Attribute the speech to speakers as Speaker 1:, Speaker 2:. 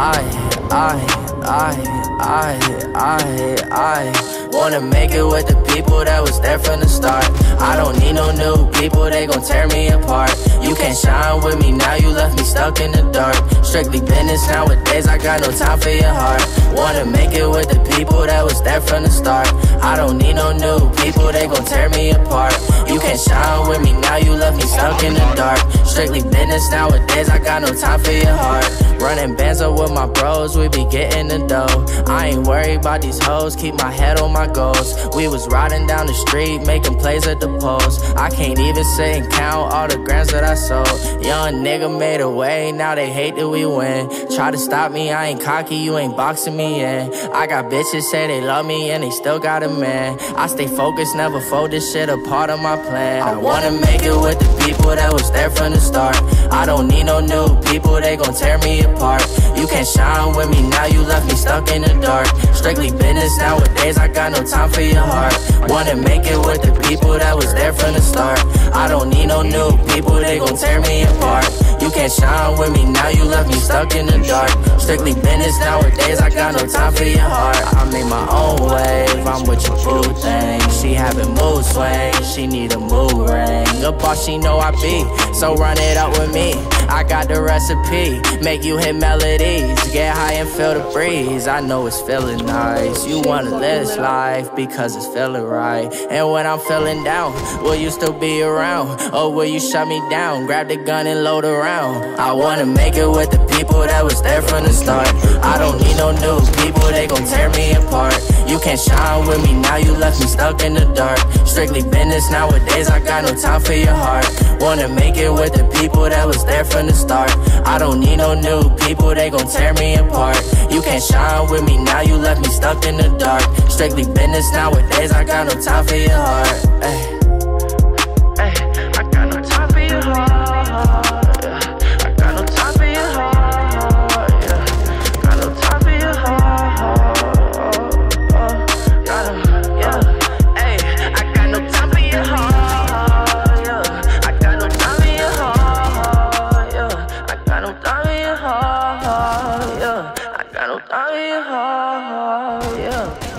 Speaker 1: I, I, I, I, I, I wanna make it with the people that was there from the start. I don't need no new people, they gon' tear me apart. You can't shine with me now, you left me stuck in the dark. Strictly business nowadays, I got no time for your heart. Wanna make it with the people that was there from the start. I don't need no new people, they gon' tear me apart. You can't shine with me now, you left me stuck in the dark. Strictly business nowadays, I got no time for your heart. Running bands up with my bros, we be getting the dough. I ain't worried about these hoes, keep my head on my goals. We was riding down the street, making plays at the post. I can't even sit and count all the grams that I sold. Young nigga made a way, now they hate that we win. Try to stop me, I ain't cocky, you ain't boxing me in. I got bitches say they love me and they still got a man. I stay focused, never fold this shit a part of my plan. I wanna make it with the people that was there from the start. I don't need no new people, they gon' tear me apart. You can't shine with me now, you left me stuck in the dark. Strictly business nowadays, I got no time for your heart. Wanna make it with the people that was there from the start. I don't need no new people, they gon' tear me apart. You can't shine with me now, you left me stuck in the dark. Strictly business nowadays, I got no time for your heart. I made my own wave, I'm with your boo thing. She having mood swings, she need a mood ring. A boss she know I be, so run it up with me. Recipe, make you hit melodies. Get high and feel the breeze. I know it's feeling nice. You wanna live this life because it's feeling right. And when I'm feeling down, will you still be around? Or will you shut me down? Grab the gun and load around. I wanna make it with the people that was there from the start. I don't need no new people, they gon' tear me apart. You can't shine with me now, you left me stuck in the dark. Strictly business nowadays, I got no time for your heart. Wanna make it with the people that was there from the start. I don't need no new people, they gon' tear me apart. You can't shine with me now, you left me stuck in the dark. Strictly business nowadays, I got no time for your heart. I, I, yeah.